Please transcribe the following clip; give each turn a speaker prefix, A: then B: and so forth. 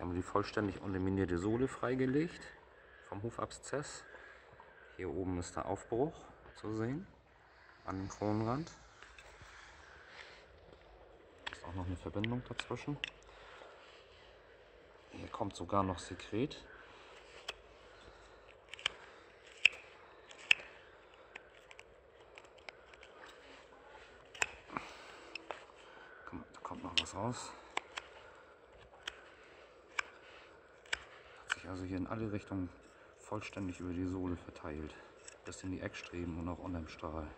A: Hier haben wir die vollständig unterminierte Sohle freigelegt vom Hufabszess. Hier oben ist der Aufbruch zu sehen an dem Kronenrand. Ist auch noch eine Verbindung dazwischen. Hier kommt sogar noch Sekret. Da kommt noch was raus. Also hier in alle Richtungen vollständig über die Sohle verteilt. Bis in die Eckstreben und auch unterm Strahl.